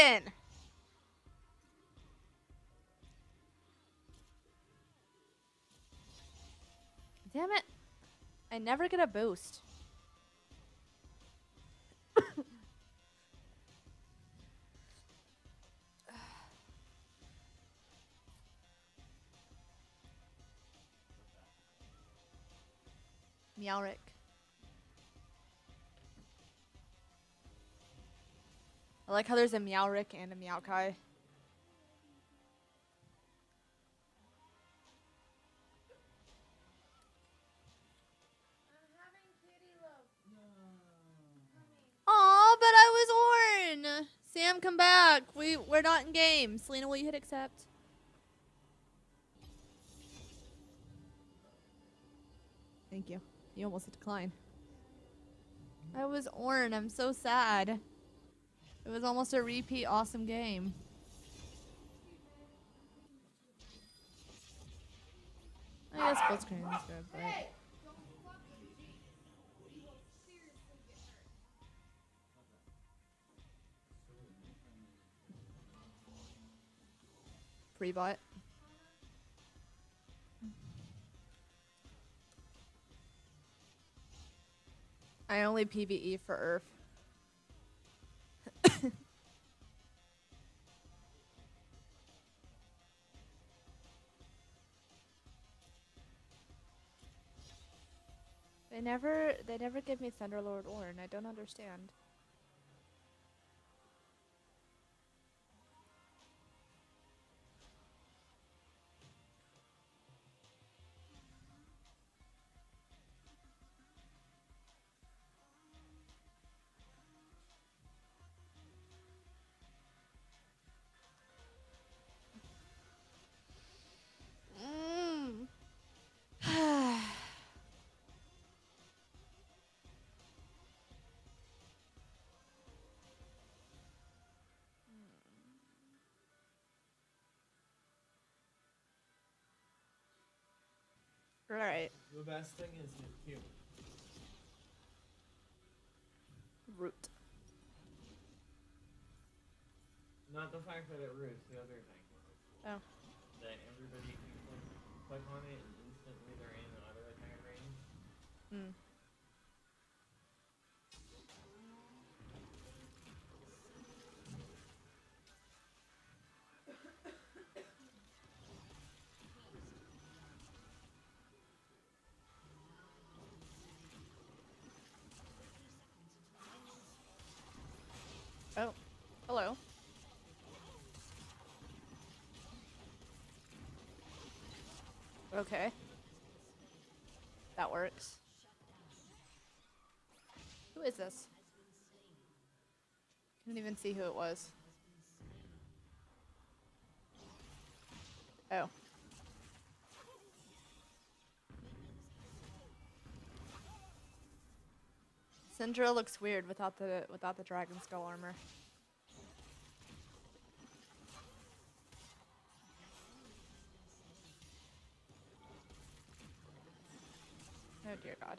Damn it. I never get a boost. Meowrick. I like how there's a Meowrick and a Meowkai. Aw, but I was Ornn. Sam, come back. We we're not in game. Selena, will you hit accept? Thank you. You almost hit decline. I was Ornn. I'm so sad. It was almost a repeat awesome game. I guess split screen is good, but pre-bought. I only PVE for Earth. They never they never give me Thunderlord Ornn. I don't understand. Right. The best thing is humor. Root. Not the fact that it roots, the other thing. Oh. That everybody can click, click on it and instantly they're in auto attack range. Mm. Hello. Okay. That works. Who is this? Couldn't even see who it was. Oh. Syndra looks weird without the without the dragon skull armor. Dear God.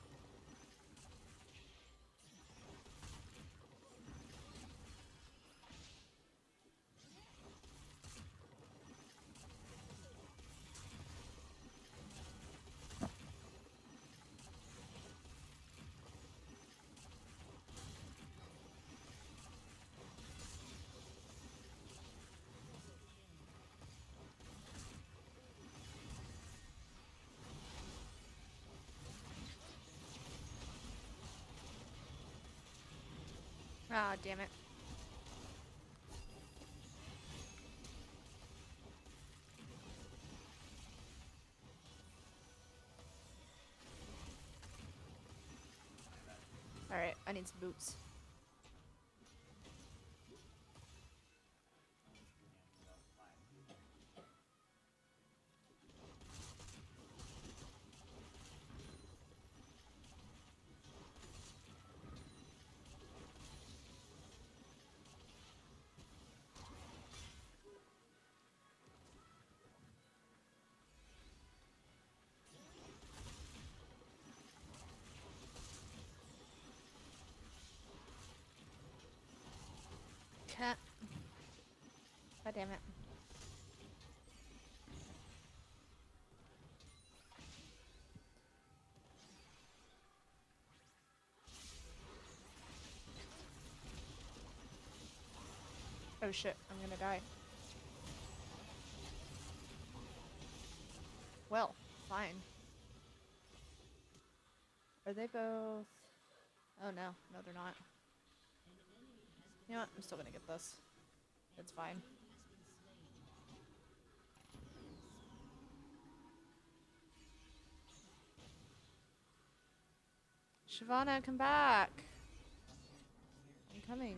Ah, damn it. Alright, I need some boots. God damn it. Oh shit, I'm gonna die. Well, fine. Are they both... Oh no, no they're not. You know what? I'm still gonna get this. It's fine. Shyvana, come back. I'm coming.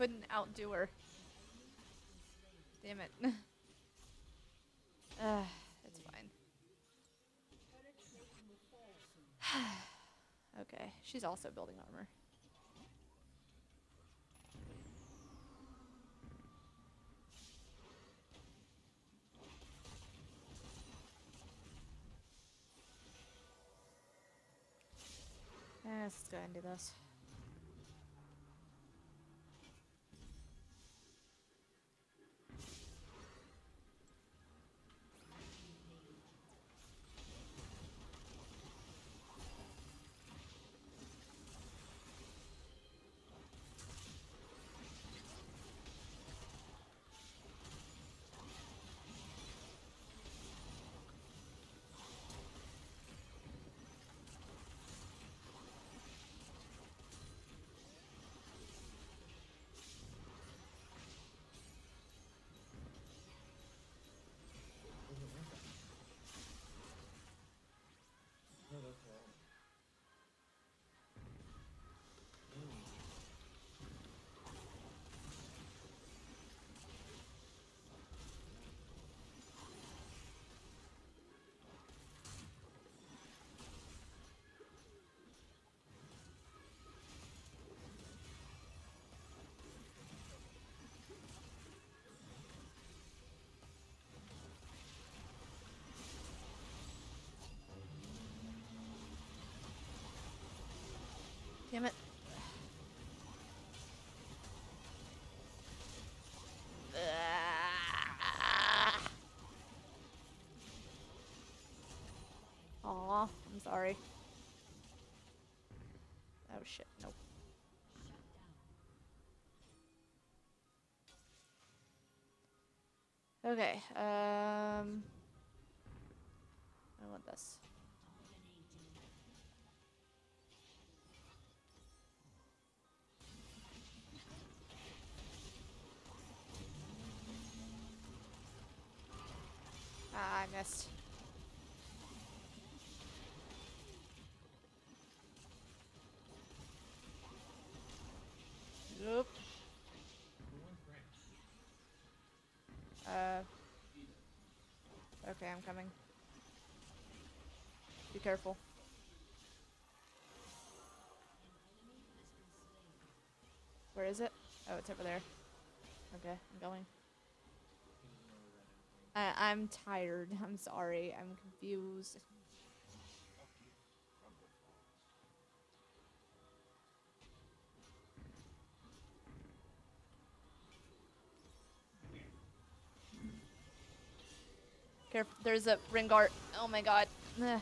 couldn't outdo her. Damn it. uh, it's fine. okay, she's also building armor. Eh, let's go and do this. Damn it. Aw, I'm sorry. Oh shit, nope. Okay, um... I want this. Nope. Uh. Okay, I'm coming. Be careful. Where is it? Oh, it's over there. Okay, I'm going. Didn't know where that I, I'm tired. I'm sorry. I'm confused. Careful. There's a Rengar. Oh my god. Ugh.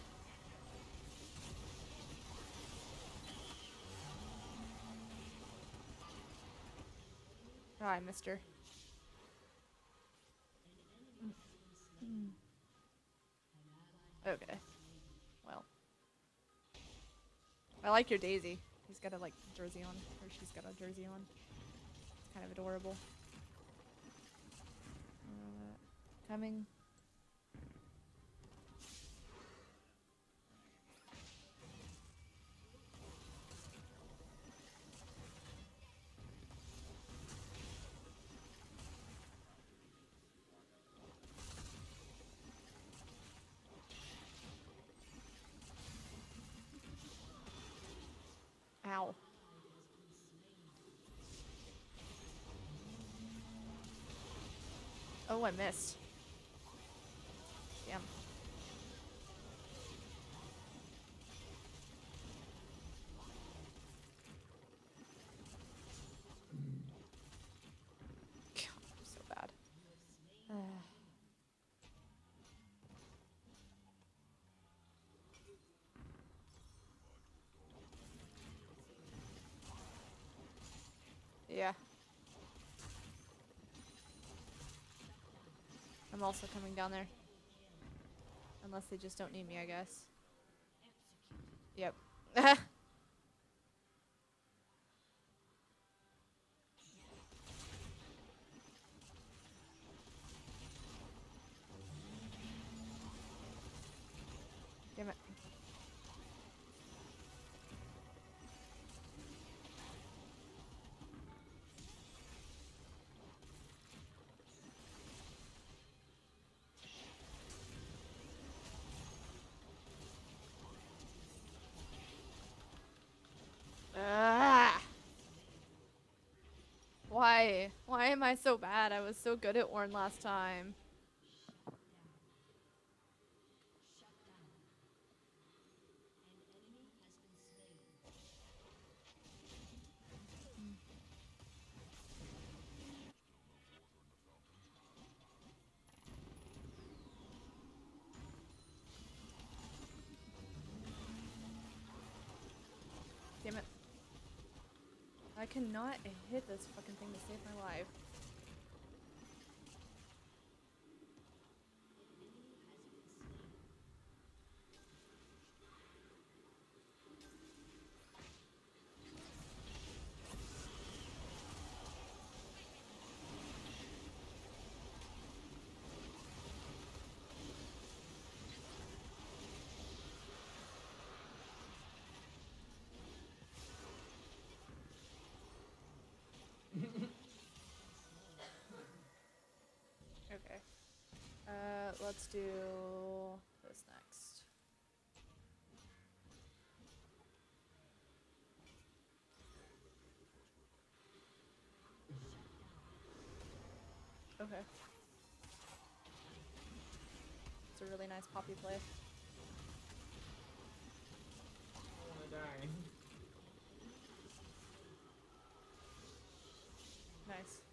Hi, mister. Okay. Well. I like your Daisy. He's got a like jersey on, or she's got a jersey on. It's kind of adorable. Uh, coming. Oh, I missed. Damn. God, I'm so bad. Ugh. Yeah. I'm also coming down there. Unless they just don't need me, I guess. Yep. Damn it. Ah! Why? Am I so bad? I was so good at Ornn last time. Cannot hit this fucking thing to save my life. Okay. Uh, let's do this next. Okay. It's a really nice poppy play. Nice.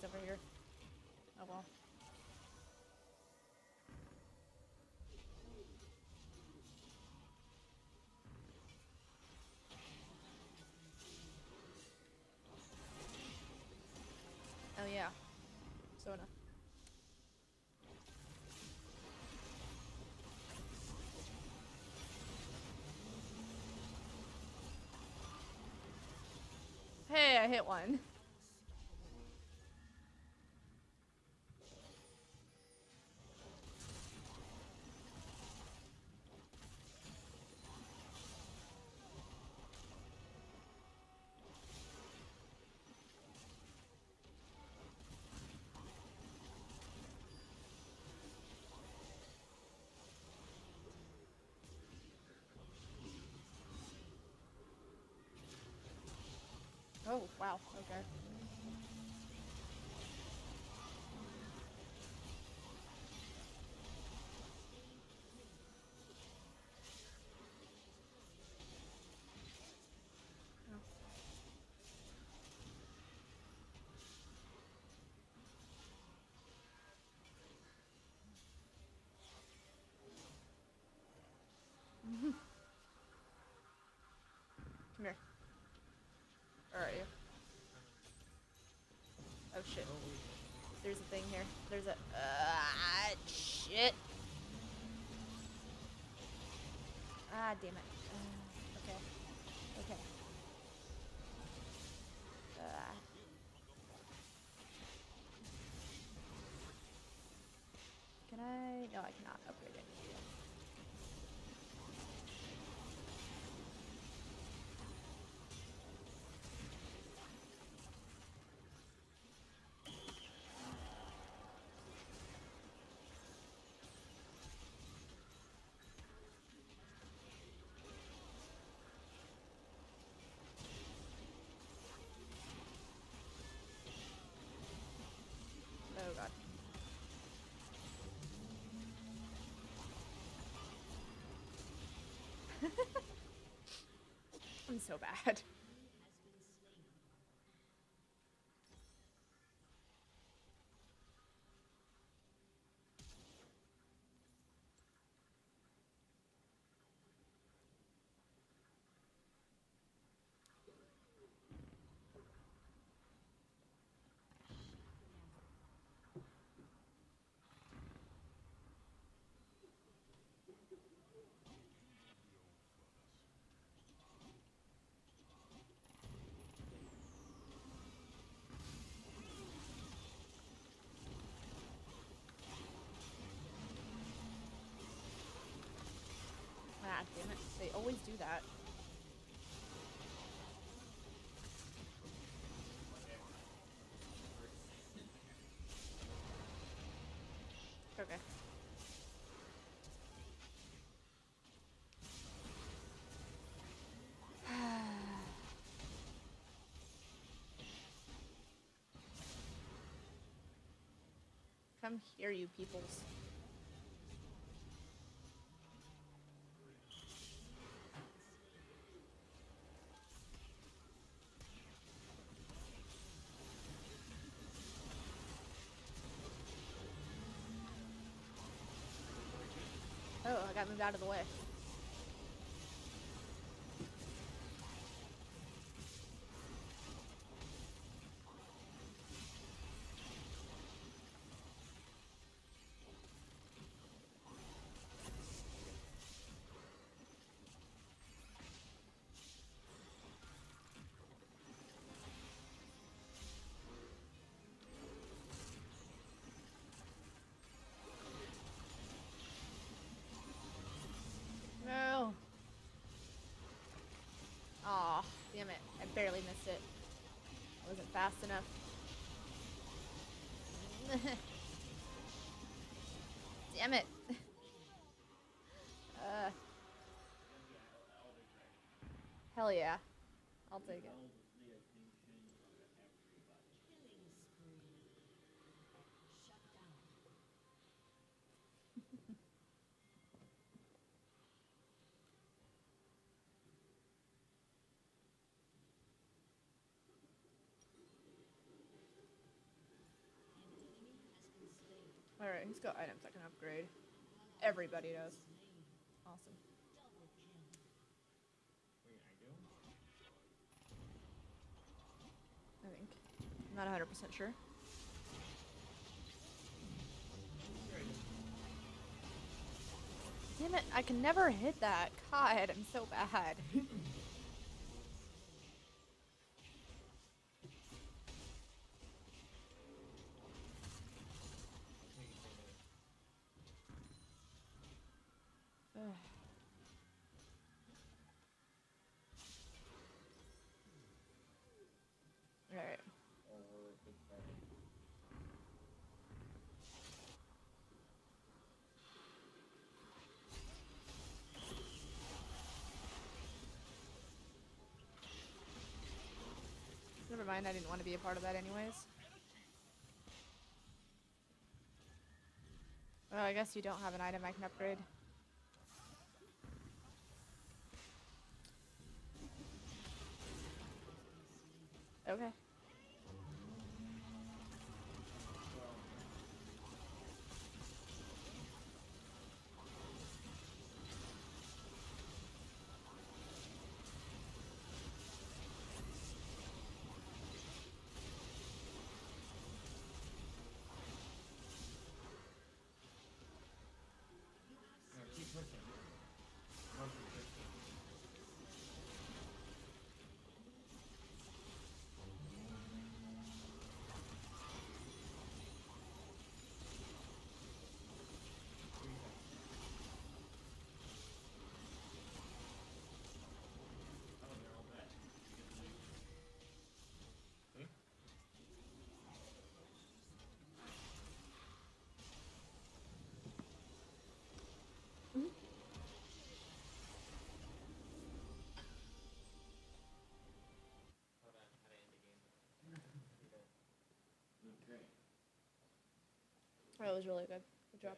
he's over here. Oh well. Oh yeah. Sona. Hey, I hit one. Oh, wow. Okay. Come here. Where are you? Oh shit. There's a thing here. There's a. Ah, shit. Ah, damn it. Uh, okay. Okay. I'm so bad. Ah, damn it. They always do that. Okay. Come here, you peoples. Got moved out of the way. Fast enough. damn it. uh. Hell yeah. I'll take it. Alright, he's got items I can upgrade. Everybody does. Awesome. I? Think. I'm not 100% sure. Damn it, I can never hit that. God, I'm so bad. I didn't want to be a part of that anyways. Oh, I guess you don't have an item I can upgrade. Okay. That was really good. Good job.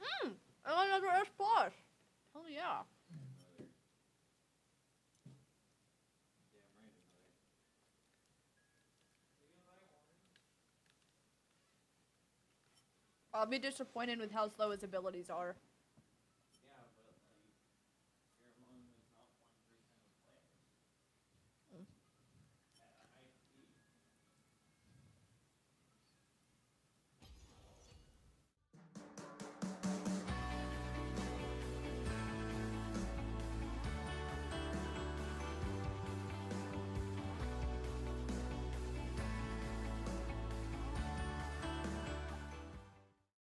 Hmm. Another S plus. Hell yeah. I'll be disappointed with how slow his abilities are.